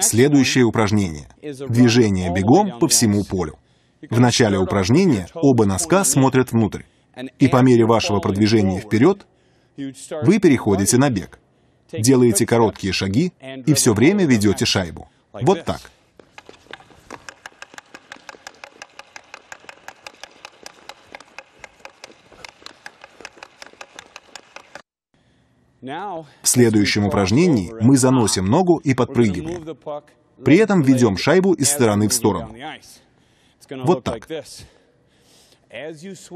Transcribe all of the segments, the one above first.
Следующее упражнение. Движение бегом по всему полю. В начале упражнения оба носка смотрят внутрь. И по мере вашего продвижения вперед вы переходите на бег. Делаете короткие шаги и все время ведете шайбу. Вот так. В следующем упражнении мы заносим ногу и подпрыгиваем. При этом ведем шайбу из стороны в сторону. Вот так.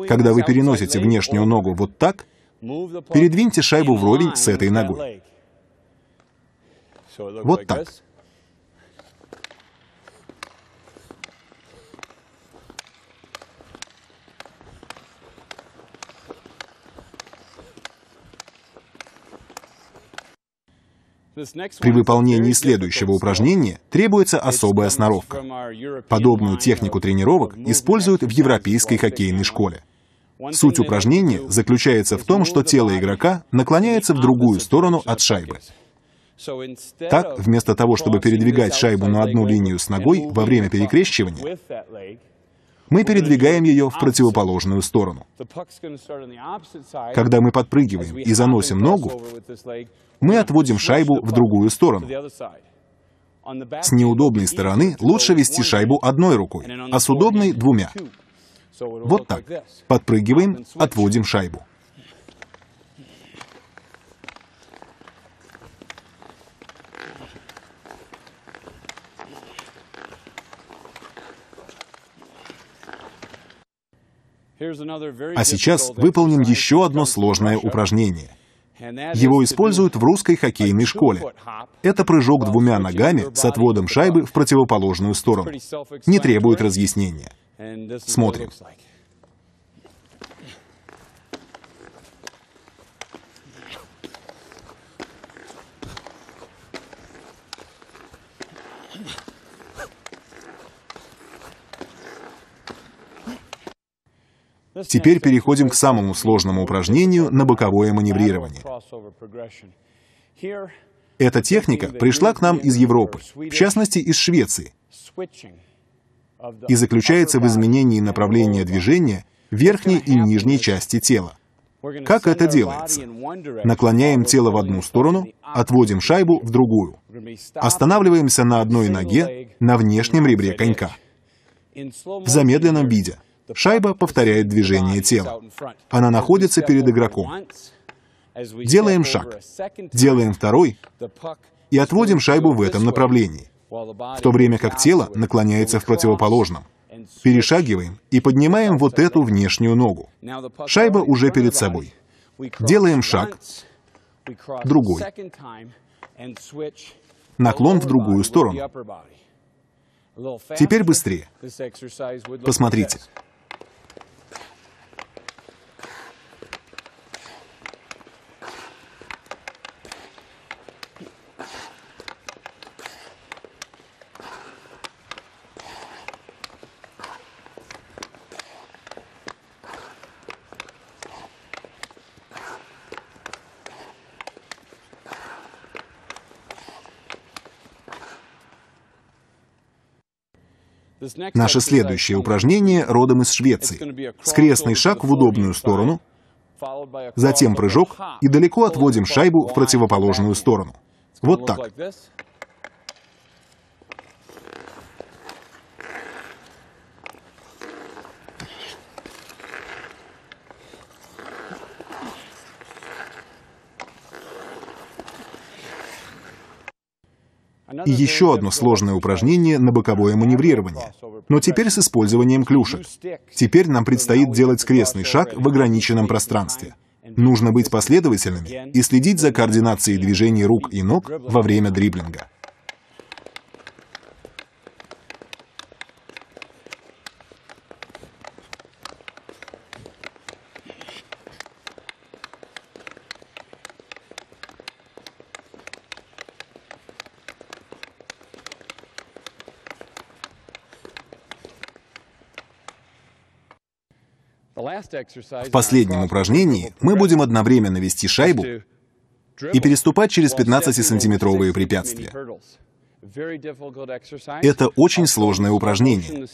Когда вы переносите внешнюю ногу вот так, передвиньте шайбу вровень с этой ногой. Вот так. При выполнении следующего упражнения требуется особая сноровка. Подобную технику тренировок используют в европейской хоккейной школе. Суть упражнения заключается в том, что тело игрока наклоняется в другую сторону от шайбы. Так, вместо того, чтобы передвигать шайбу на одну линию с ногой во время перекрещивания, мы передвигаем ее в противоположную сторону. Когда мы подпрыгиваем и заносим ногу, мы отводим шайбу в другую сторону. С неудобной стороны лучше вести шайбу одной рукой, а с удобной — двумя. Вот так. Подпрыгиваем, отводим шайбу. А сейчас выполним еще одно сложное упражнение. Его используют в русской хоккейной школе. Это прыжок двумя ногами с отводом шайбы в противоположную сторону. Не требует разъяснения. Смотрим. Теперь переходим к самому сложному упражнению на боковое маневрирование. Эта техника пришла к нам из Европы, в частности из Швеции, и заключается в изменении направления движения верхней и нижней части тела. Как это делается? Наклоняем тело в одну сторону, отводим шайбу в другую. Останавливаемся на одной ноге на внешнем ребре конька. В замедленном виде. Шайба повторяет движение тела. Она находится перед игроком. Делаем шаг. Делаем второй и отводим шайбу в этом направлении, в то время как тело наклоняется в противоположном. Перешагиваем и поднимаем вот эту внешнюю ногу. Шайба уже перед собой. Делаем шаг, другой. Наклон в другую сторону. Теперь быстрее. Посмотрите. Наше следующее упражнение родом из Швеции. Скрестный шаг в удобную сторону, затем прыжок и далеко отводим шайбу в противоположную сторону. Вот так. И еще одно сложное упражнение на боковое маневрирование, но теперь с использованием клюшек. Теперь нам предстоит делать скрестный шаг в ограниченном пространстве. Нужно быть последовательными и следить за координацией движений рук и ног во время дриблинга. В последнем упражнении мы будем одновременно вести шайбу и переступать через 15-сантиметровые препятствия. Это очень сложное упражнение.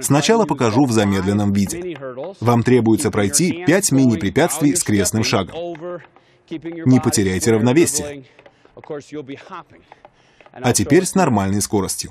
Сначала покажу в замедленном виде. Вам требуется пройти 5 мини-препятствий с крестным шагом. Не потеряйте равновесие. А теперь с нормальной скоростью.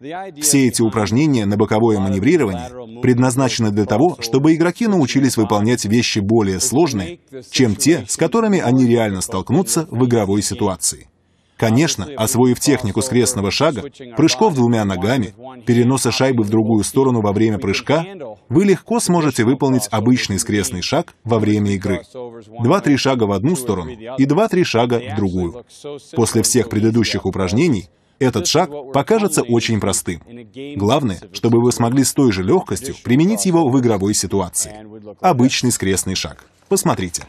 Все эти упражнения на боковое маневрирование предназначены для того, чтобы игроки научились выполнять вещи более сложные, чем те, с которыми они реально столкнутся в игровой ситуации. Конечно, освоив технику скрестного шага, прыжков двумя ногами, переноса шайбы в другую сторону во время прыжка, вы легко сможете выполнить обычный скрестный шаг во время игры. Два-три шага в одну сторону и два-три шага в другую. После всех предыдущих упражнений этот шаг покажется очень простым. Главное, чтобы вы смогли с той же легкостью применить его в игровой ситуации. Обычный скрестный шаг. Посмотрите.